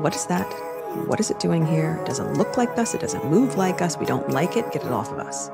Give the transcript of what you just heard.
what is that? What is it doing here? It doesn't look like us. It doesn't move like us. We don't like it. Get it off of us.